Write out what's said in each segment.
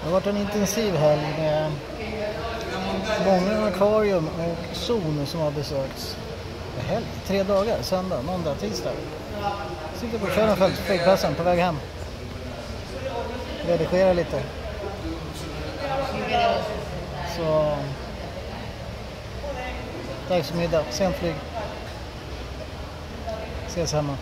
Det har varit en intensiv helg med många akvarium och zon som har besökts. Helg, tre dagar, söndag, måndag, tisdag. Sitter på Schönefeld, flygplatsen, på väg hem. Redigerar lite. Så... Dags för middag, sent flyg. Ses hemma.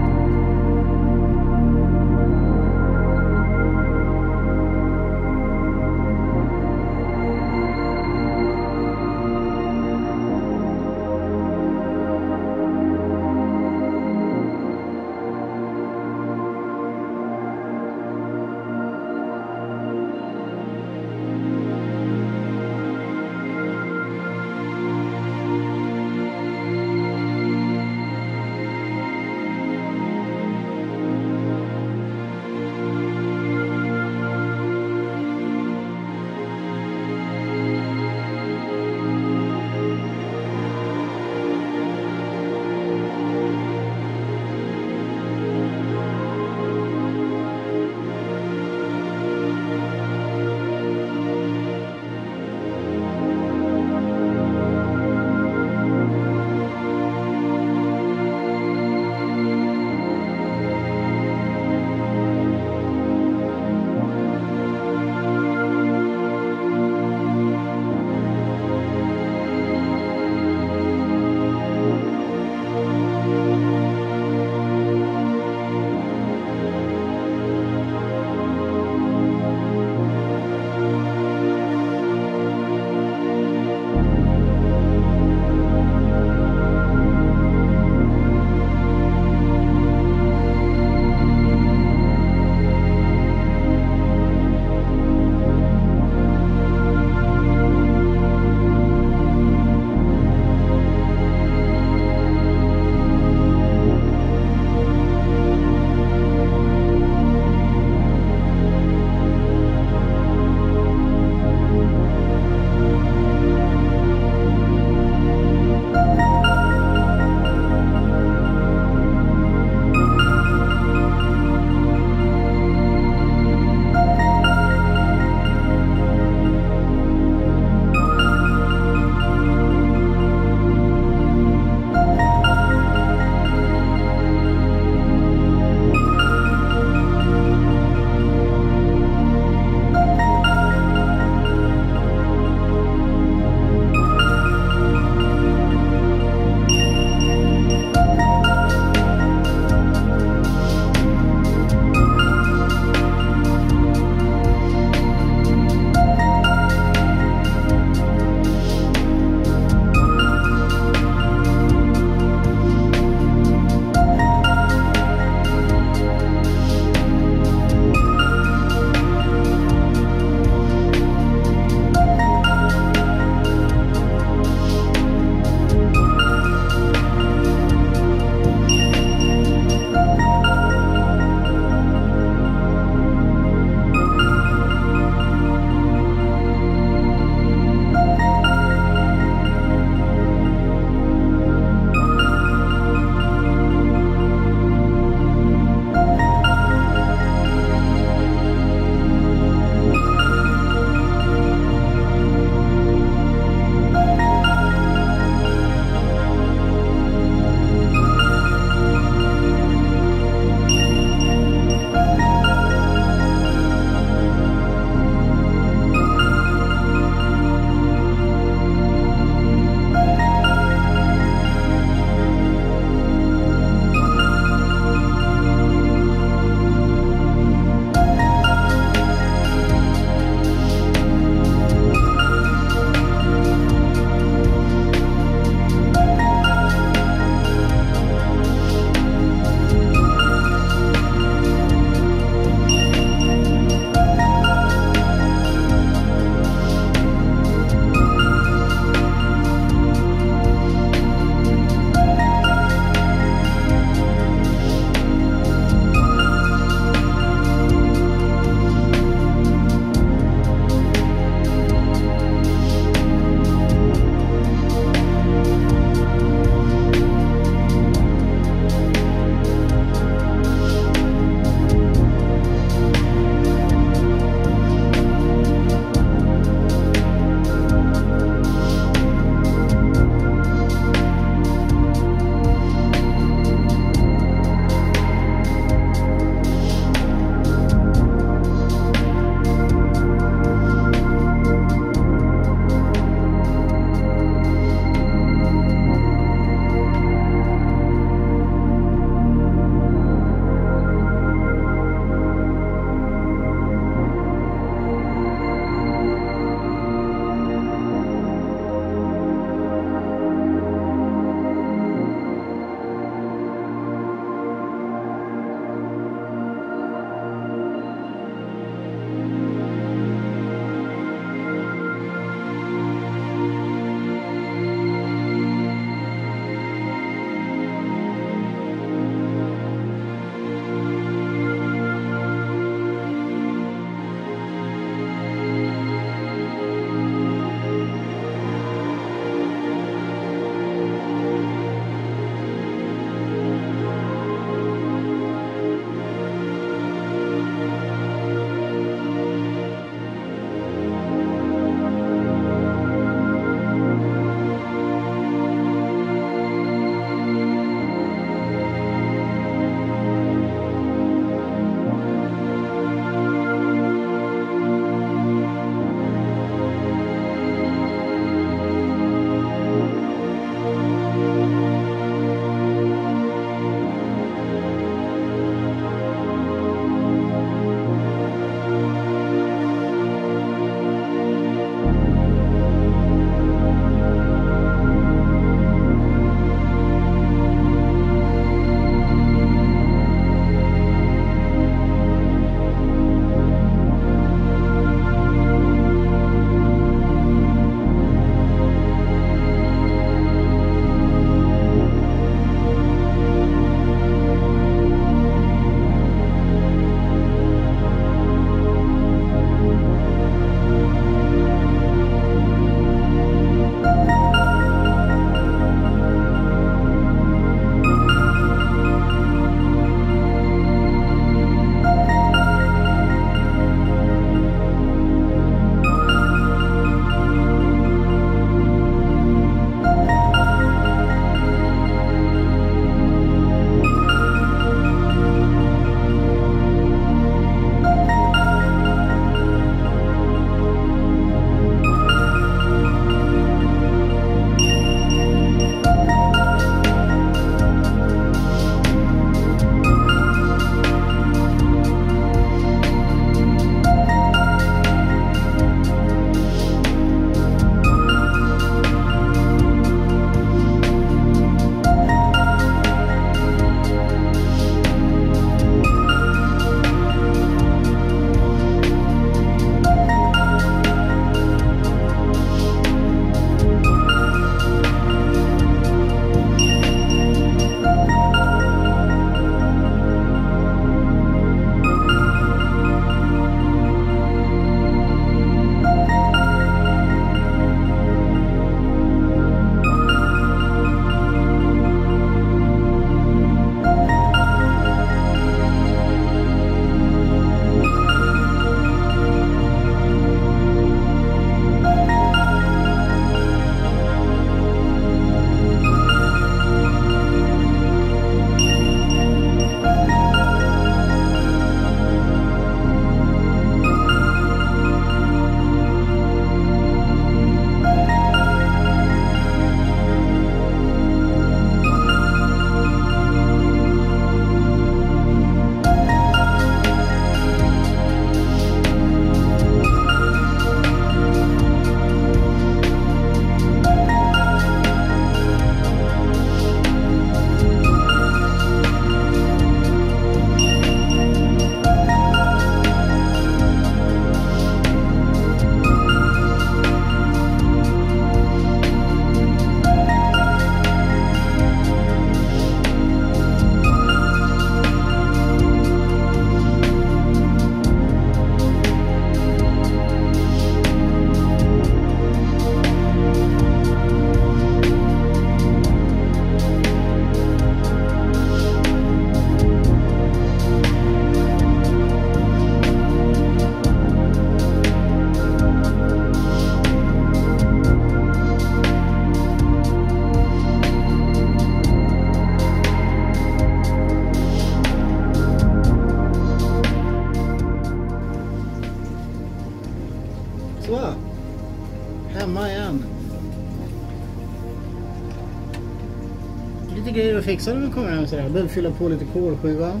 Grejer att när vi kommer hem sådär. Behöver fylla på lite kolsjuka.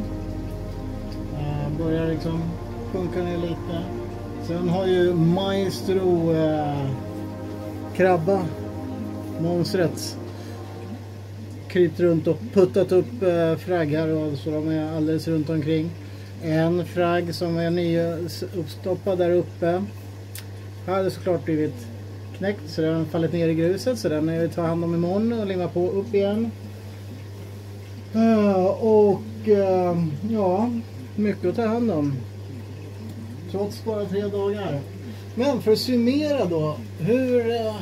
Eh, börjar liksom sjunka ner lite. Sen har ju Maestro eh, Krabba, monstret, krypt runt och puttat upp eh, fraggar och så de är alldeles runt omkring. En fragg som är ny uppstoppad där uppe Här hade såklart blivit knäckt så den har fallit ner i gruset så den är ta hand om imorgon och limma på upp igen. Eh, och uh, ja, mycket att ta hand om. Trots bara tre dagar. Men för att summera då. Hur... Uh,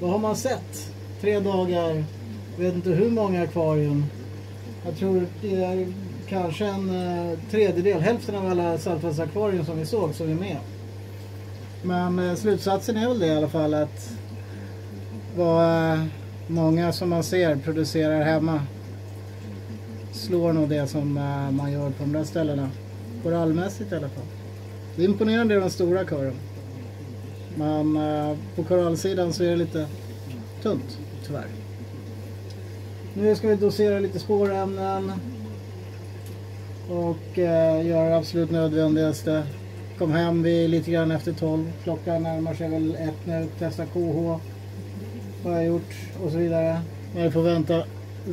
vad har man sett? Tre dagar. Jag vet inte hur många akvarium. Jag tror det är kanske en uh, tredjedel, hälften av alla saltvattensakvarium som vi såg som är med. Men uh, slutsatsen är väl det i alla fall att vad uh, många som man ser producerar hemma slår nog det som eh, man gör på de där ställena. Korallmässigt i alla fall. Det är imponerande i den stora kören. Men eh, på korallsidan så är det lite tunt tyvärr. Nu ska vi dosera lite spårämnen och eh, göra det absolut nödvändigaste. Kom hem vid lite grann efter 12. Klockan närmar sig väl ett nu. Testa KH. Vad Har jag gjort och så vidare. Men vi får vänta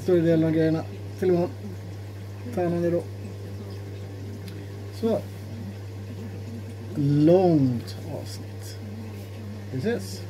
större delen av grejerna till imorgon. Ta då. Så. Långt avsnitt. Vi ses.